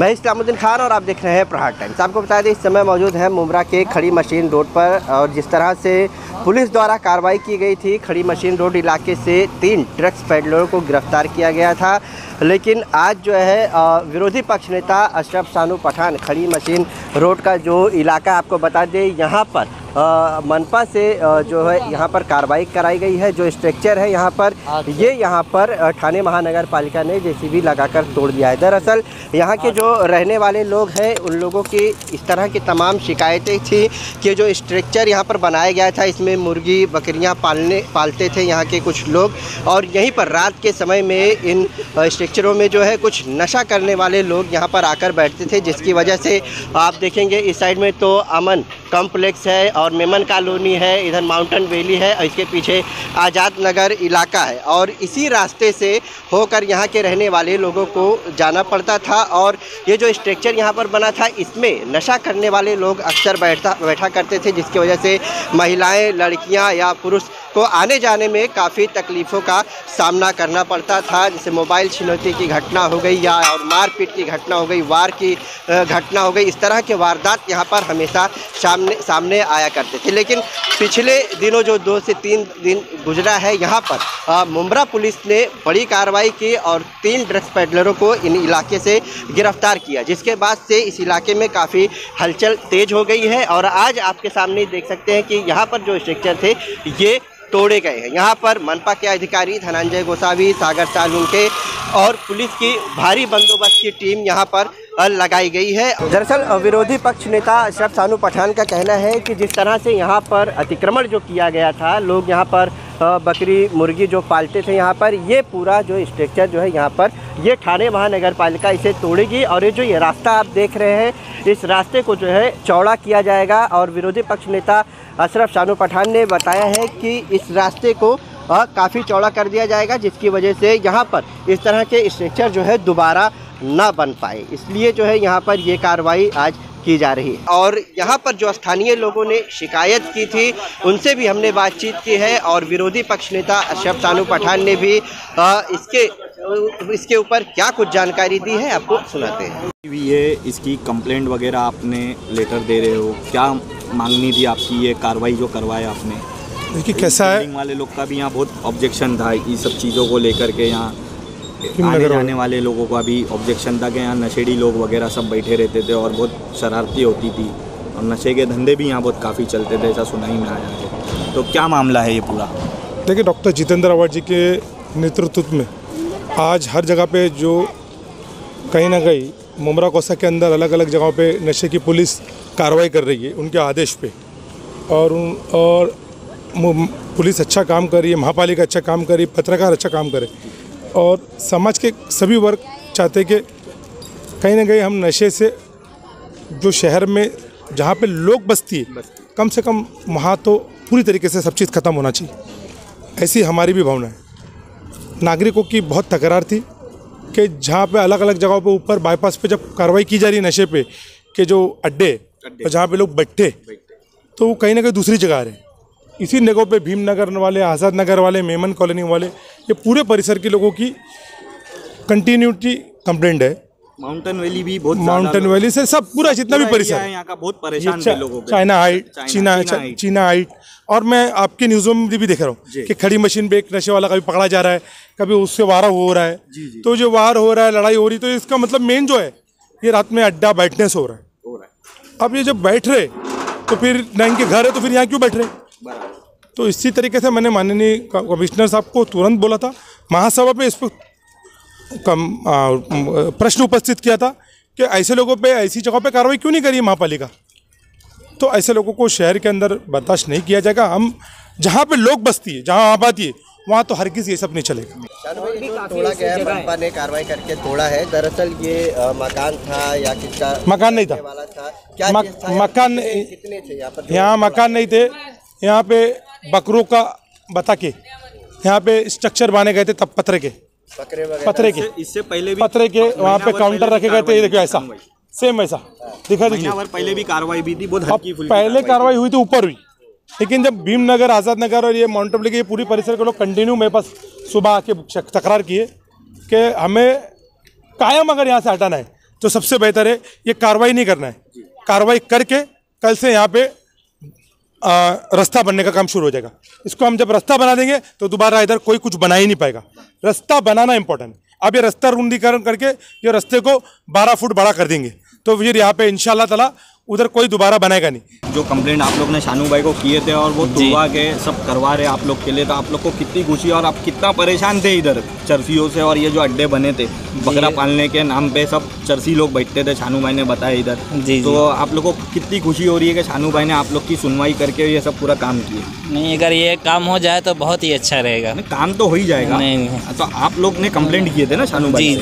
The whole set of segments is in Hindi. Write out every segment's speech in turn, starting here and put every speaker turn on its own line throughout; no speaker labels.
मैं इस्लामुद्दीन खान और आप देख रहे हैं प्रहार टाइम्स। आपको बता दें, इस समय मौजूद है मुमरा के खड़ी मशीन रोड पर और जिस तरह से पुलिस द्वारा कार्रवाई की गई थी, खड़ी मशीन रोड इलाके से तीन ड्रग्स पैडलरों को गिरफ़्तार किया गया था। लेकिन आज जो है विरोधी पक्ष नेता अशरफ सानू पठान खड़ी मशीन रोड का जो इलाका आपको बता दें यहाँ पर मनपा से अ, जो है यहाँ पर कार्रवाई कराई गई है जो स्ट्रक्चर है यहाँ पर ये यहाँ पर अ, ठाणे महानगर पालिका ने जेसीबी लगाकर तोड़ दिया है। दरअसल यहाँ के जो रहने वाले लोग हैं उन लोगों की इस तरह की तमाम शिकायतें थी कि जो स्ट्रक्चर यहाँ पर बनाया गया था इसमें मुर्गी बकरियाँ पालने पालते थे यहाँ के कुछ लोग और यहीं पर रात के समय में इन स्ट्रक्चरों में जो है कुछ नशा करने वाले लोग यहाँ पर आकर बैठते थे जिसकी वजह से आप देखेंगे। इस साइड में तो अमन कॉम्प्लेक्स है और मेमन कॉलोनी है, इधर माउंटेन वैली है, और इसके पीछे आज़ाद नगर इलाका है। और इसी रास्ते से होकर यहाँ के रहने वाले लोगों को जाना पड़ता था और ये जो स्ट्रक्चर यहाँ पर बना था, इसमें नशा करने वाले लोग अक्सर बैठता, बैठा करते थे, जिसकी वजह से महिलाएँ, लड़कियाँ या पुरुष को आने जाने में काफ़ी तकलीफ़ों का सामना करना पड़ता था जैसे मोबाइल छिनौती की घटना हो गई या, और मारपीट की घटना हो गई, वार की घटना हो गई। इस तरह के वारदात यहाँ पर हमेशा सामने सामने सामने आया करते थे। लेकिन पिछले दिनों जो दो से तीन दिन गुजरा है, यहाँ पर मुमरा पुलिस ने बड़ी कार्रवाई की और तीन ड्रग्स पेडलरों को इन इलाके से गिरफ़्तार किया, जिसके बाद से इस इलाके में काफ़ी हलचल तेज हो गई है और आज आपके सामने देख सकते हैं कि यहाँ पर जो स्ट्रक्चर थे, ये तोड़े गए हैं। यहाँ पर मनपा के अधिकारी धनंजय गोसावी, सागर सालुंके और पुलिस की भारी बंदोबस्त की टीम यहाँ पर लगाई गई है। दरअसल विरोधी पक्ष नेता अशरफ सानू पठान का कहना है कि जिस तरह से यहाँ पर अतिक्रमण जो किया गया था, लोग यहाँ पर बकरी, मुर्गी जो पालते थे यहाँ पर, ये पूरा जो स्ट्रक्चर जो है यहाँ पर, ये ठाणे महानगर पालिका इसे तोड़ेगी और ये जो ये रास्ता आप देख रहे हैं, इस रास्ते को जो है चौड़ा किया जाएगा और विरोधी पक्ष नेता अशरफ शानू पठान ने बताया है कि इस रास्ते को काफ़ी चौड़ा कर दिया जाएगा, जिसकी वजह से यहाँ पर इस तरह के स्ट्रक्चर जो है दोबारा ना बन पाए। इसलिए जो है यहाँ पर ये कार्रवाई आज की जा रही है। और यहाँ पर जो स्थानीय लोगों ने शिकायत की थी, उनसे भी हमने बातचीत की है और विरोधी पक्ष नेता अशरफ सानू पठान ने भी इसके इसके ऊपर क्या कुछ जानकारी दी है, आपको सुनाते हैं।
है इसकी कंप्लेंट वगैरह आपने लेटर दे रहे हो, क्या मांगनी थी आपकी ये कार्रवाई जो करवाया आपने?
देखिए कैसा है?
वाले लोग का भी यहाँ बहुत ऑब्जेक्शन था ये सब चीज़ों को लेकर के यहाँ आने
वाले?
जाने वाले लोगों का भी ऑब्जेक्शन था कि यहाँ नशेड़ी लोग वगैरह सब बैठे रहते थे और बहुत शरारती होती थी। और नशे के धंधे भी यहाँ बहुत काफ़ी चलते थे ऐसा सुनाई में आया है। तो क्या मामला है ये पूरा?
देखिए डॉक्टर जितेंद्र अवार्ड जी के नेतृत्व में आज हर जगह पे जो कहीं ना कहीं मुमरा कोसा के अंदर अलग अलग जगहों पे नशे की पुलिस कार्रवाई कर रही है उनके आदेश पे। और उन और पुलिस अच्छा काम कर रही है महापालिका अच्छा काम कर रही है पत्रकार अच्छा काम करे और समाज के सभी वर्ग चाहते कि कहीं ना कहीं हम नशे से जो शहर में जहाँ पे लोग बसती है कम से कम वहाँ तो पूरी तरीके से सब चीज़ ख़त्म होना चाहिए। ऐसी हमारी भी भावना है। नागरिकों की बहुत तकरार थी कि जहाँ पे अलग अलग जगहों पे ऊपर बाईपास पे जब कार्रवाई की जा रही है नशे पे कि जो अड्डे और जहाँ पे लोग बैठे। तो वो कहीं ना कहीं दूसरी जगह आ रहे हैं। इसी जगहों पे भीमनगर वाले आज़ाद नगर वाले मेमन कॉलोनी वाले ये पूरे परिसर के लोगों की कंटिन्यूटी कंप्लेंट है।
माउंटेन वैली भी बहुत
माउंटेन वैली से सब पूरा जितना भी परिसर। है
है यहाँ का बहुत परेशान
चा-
लोगों
चाइना हाइट चीना
चीना हाइट।
और मैं आपके न्यूज़ों में भी देख रहा हूँ कि खड़ी मशीन पे एक नशे वाला कभी पकड़ा जा रहा है कभी उससे वार हो रहा है। तो जो वार हो रहा है लड़ाई हो रही तो इसका मतलब मेन जो है ये रात में अड्डा बैठने से हो रहा है।
हो रहा है।
अब ये जब बैठ रहे तो फिर ना इनके घर है तो फिर यहाँ क्यों बैठ रहे? तो इसी तरीके से मैंने माननीय कमिश्नर साहब को तुरंत बोला था। महासभा पे इस पर प्रश्न उपस्थित किया था कि ऐसे लोगों पे ऐसी जगहों पे कार्रवाई क्यों नहीं करी महापालिका? तो ऐसे लोगों को शहर के अंदर बर्दाश्त नहीं किया जाएगा। हम जहाँ पे लोग बसती है जहाँ आबादी है वहाँ तो हर किसी ये सब नहीं चलेगा
तोड़ा गया मनपा ने कार्रवाई करके तोड़ा है दरअसल ये मकान था या किसका
मकान नहीं था।
था? क्या
मक-? मकान-
कितने- थे यहाँ
मकान नहीं थे। यहाँ पे बकरों का बता के यहाँ पे स्ट्रक्चर बने गए थे तब पत्थर के। पत्थरे के।
इससे- पहले भी
पत्थरे के वहाँ पे काउंटर रखे गए थे ये देखो ऐसा। सेम ऐसा दिखा दीजिए।
पहले भी कार्रवाई भी थी बहुत हल्की
पहले कार्रवाई हुई थी ऊपर हुई लेकिन जब भीमनगर आज़ाद नगर और ये माउंट आबू के ये पूरी परिसर के लोग कंटिन्यू मेरे पास सुबह आके तकरार किए कि हमें कायम अगर यहाँ से हटाना है तो सबसे बेहतर है ये कार्रवाई नहीं करना है। कार्रवाई करके कल से यहाँ पे रास्ता बनने का काम शुरू हो जाएगा। इसको हम जब रास्ता बना देंगे तो दोबारा इधर कोई कुछ बना ही नहीं पाएगा। रास्ता बनाना इंपॉर्टेंट है। अब ये रास्ता रुंदीकरण करके, ये रास्ते को 12 फुट बड़ा कर देंगे। तो फिर यहाँ पे इन ताला उधर कोई दोबारा बनाएगा नहीं।
जो कंप्लेंट आप लोग ने शानू भाई को किए थे और वो तुड़वा के सब करवा रहे आप लोग के लिए तो आप लोग को कितनी खुशी और आप कितना परेशान थे इधर चरसियों से और ये जो अड्डे बने थे बकरा पालने के नाम पे सब चरसी लोग बैठते थे शानू भाई ने बताया इधर।
जी,
तो आप लोग को कितनी खुशी हो रही है कि शानू भाई ने आप लोग की सुनवाई करके ये सब पूरा काम किया?
नहीं अगर ये काम हो जाए तो बहुत ही अच्छा रहेगा।
काम तो हो ही जाएगा।
नहीं।
तो आप लोग ने कंप्लेंट किए थे ना शानू भाई?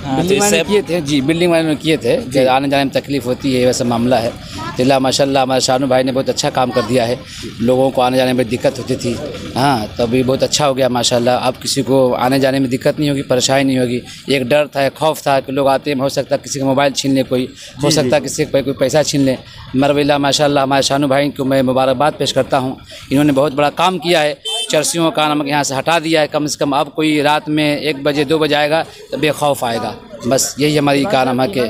हाँ, तो
बिल्डिंग वाले किए थे? जी बिल्डिंग वाले ने किए थे। आने जाने में तकलीफ़ होती है वैसा मामला है। तिल्ला माशाल्लाह हमारे शानू भाई ने बहुत अच्छा काम कर दिया है। लोगों को आने जाने में दिक्कत होती थी। हाँ तो अभी बहुत अच्छा हो गया माशाल्लाह। अब किसी को आने जाने में दिक्कत नहीं होगी परेशानी नहीं होगी। एक डर था एक खौफ था कि लोग आते हैं हो सकता है किसी का मोबाइल छीन ले कोई। हो सकता है किसी का कोई पैसा छीन ले। मरविल्ला माशा हमारे शानू भाई को मैं मुबारकबाद पेश करता हूँ। इन्होंने बहुत बड़ा काम किया है। चरसियों का नमक यहाँ से हटा दिया है। कम से कम अब कोई रात में एक बजे, दो बजे आएगा तो बेखौफ आएगा। बस यही हमारी कारनामा के